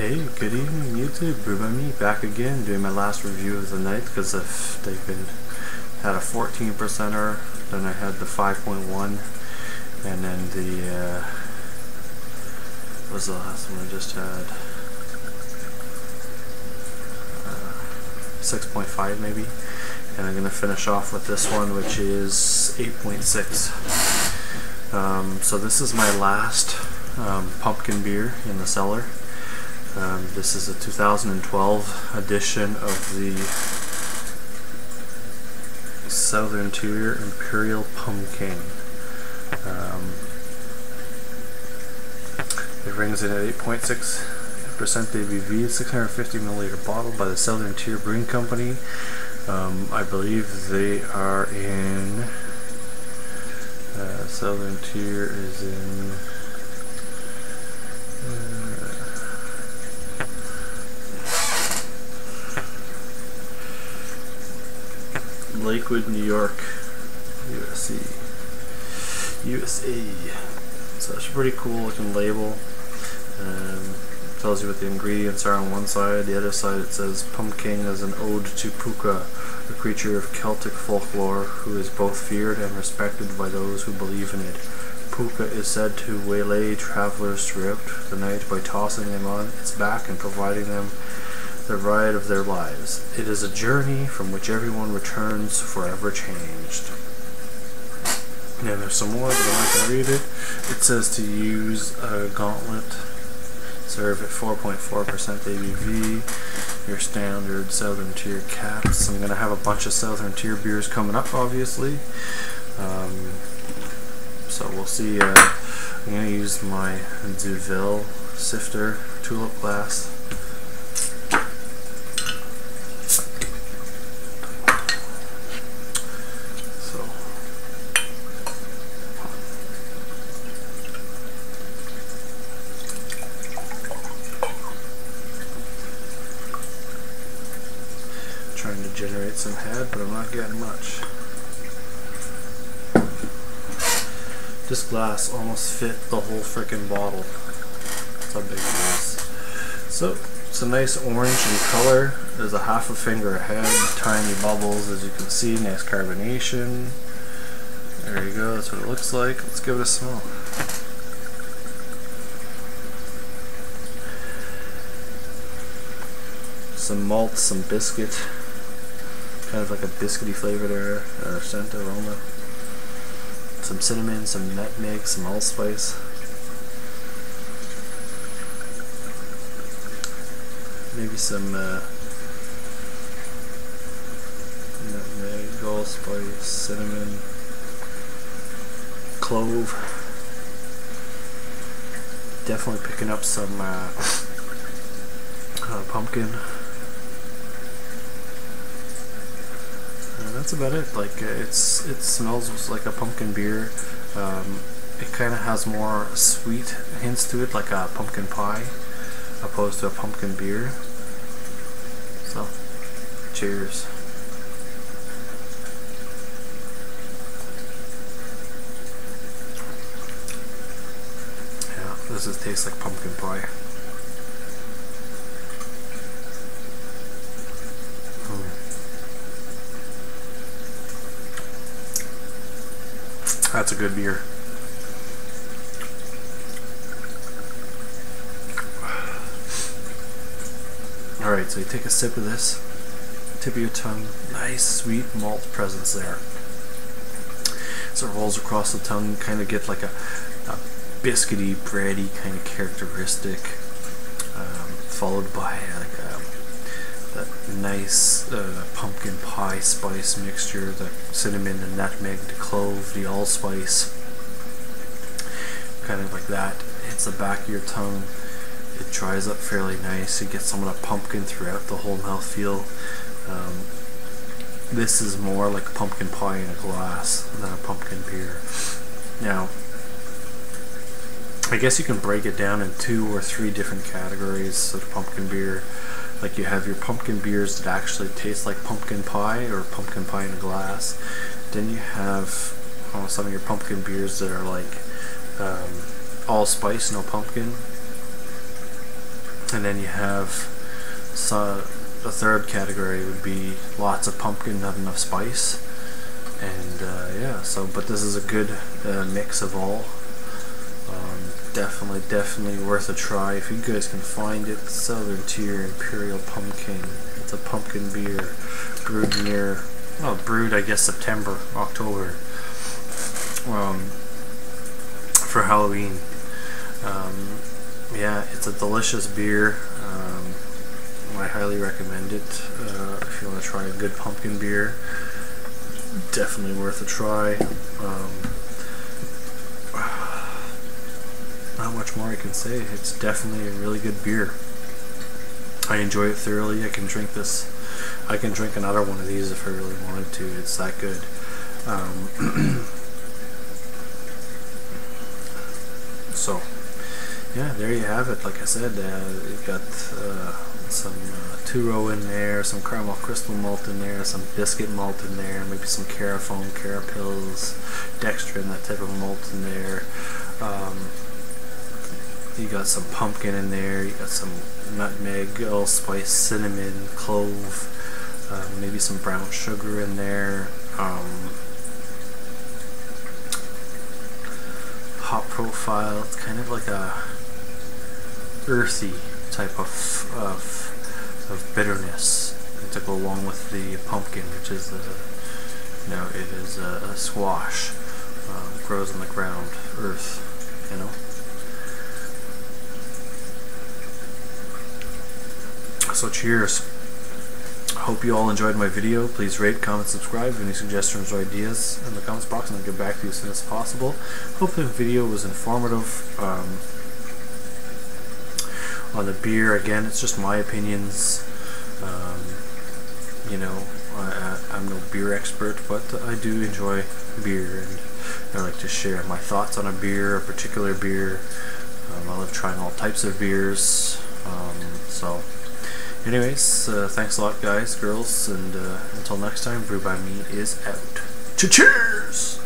Hey, good evening YouTube, Brew by Me back again doing my last review of the night because if they've been had a 14 percenter, then I had the 5.1 and then the uh, what was the last one I just had? Uh, 6.5 maybe. And I'm gonna finish off with this one which is 8.6 um, so this is my last um, pumpkin beer in the cellar um, this is a 2012 edition of the Southern Tier Imperial Pumpkin. Um, it rings in at 8.6% ABV, 650 milliliter bottle by the Southern Tier Brewing Company. Um, I believe they are in. Uh, Southern Tier is in. Lakewood, New York, USA. USA. So that's a pretty cool looking label. Um, tells you what the ingredients are on one side. The other side it says Pumking is an ode to Puka, a creature of Celtic folklore who is both feared and respected by those who believe in it. Puka is said to waylay travelers throughout the night by tossing them on its back and providing them the ride of their lives. It is a journey from which everyone returns forever changed. Now there's some more, but I'm not going to read it. It says to use a gauntlet, serve at 4.4% ABV, your standard Southern Tier caps. I'm going to have a bunch of Southern Tier beers coming up, obviously. Um, so we'll see. Uh, I'm going to use my Duvel sifter tulip glass some head, but I'm not getting much. This glass almost fit the whole freaking bottle. That's how big is. So, it's a nice orange in color. There's a half a finger ahead, tiny bubbles as you can see, nice carbonation. There you go, that's what it looks like. Let's give it a smell. Some malt, some biscuit kind of like a biscuity flavor there, or scent aroma. Some cinnamon, some nutmeg, some allspice. Maybe some uh, nutmeg, allspice, cinnamon, clove. Definitely picking up some uh, uh, pumpkin. That's about it. Like uh, it's it smells like a pumpkin beer. Um, it kind of has more sweet hints to it, like a pumpkin pie, opposed to a pumpkin beer. So, cheers. Yeah, this is tastes like pumpkin pie. That's a good beer. Alright, so you take a sip of this, tip of your tongue, nice sweet malt presence there. So it rolls across the tongue, kind of get like a, a biscuity, bready kind of characteristic, um, followed by like a that nice uh, pumpkin pie spice mixture, the cinnamon, the nutmeg, the clove, the allspice, kind of like that. Hits the back of your tongue. It dries up fairly nice. You get some of the pumpkin throughout the whole mouthfeel. Um, this is more like pumpkin pie in a glass than a pumpkin beer. Now, I guess you can break it down in two or three different categories of pumpkin beer. Like you have your pumpkin beers that actually taste like pumpkin pie or pumpkin pie in a glass. Then you have oh, some of your pumpkin beers that are like um, all spice, no pumpkin. and then you have so the third category would be lots of pumpkin, not enough spice, and uh, yeah. So, but this is a good uh, mix of all. Um, definitely, definitely worth a try if you guys can find it. Southern Tier Imperial Pumpkin. It's a pumpkin beer brewed near, well, brewed I guess September, October, um, for Halloween. Um, yeah, it's a delicious beer. Um, I highly recommend it uh, if you want to try a good pumpkin beer. Definitely worth a try. Um, not much more I can say. It's definitely a really good beer. I enjoy it thoroughly. I can drink this. I can drink another one of these if I really wanted to. It's that good. Um, so, yeah, there you have it. Like I said, uh, you've got uh, some uh, two-row in there, some caramel crystal malt in there, some biscuit malt in there, maybe some Carafoam, Carapils, Dextrin, that type of malt in there. Um, you got some pumpkin in there, you got some nutmeg, allspice, cinnamon, clove, uh, maybe some brown sugar in there. Um, hop profile, it's kind of like a earthy type of, of, of bitterness to go along with the pumpkin, which is a, you know, it is a, a squash, um, grows on the ground, earth, you know. So cheers. Hope you all enjoyed my video. Please rate, comment, subscribe. Any suggestions or ideas in the comments box and I'll get back to you as soon as possible. Hope the video was informative. Um, on the beer, again, it's just my opinions. Um, you know, I, am no beer expert, but I do enjoy beer and I like to share my thoughts on a beer, a particular beer. Um, I love trying all types of beers. Um, so, Anyways, uh, thanks a lot, guys, girls, and uh, until next time, Brew by Me is out. Cha-ching!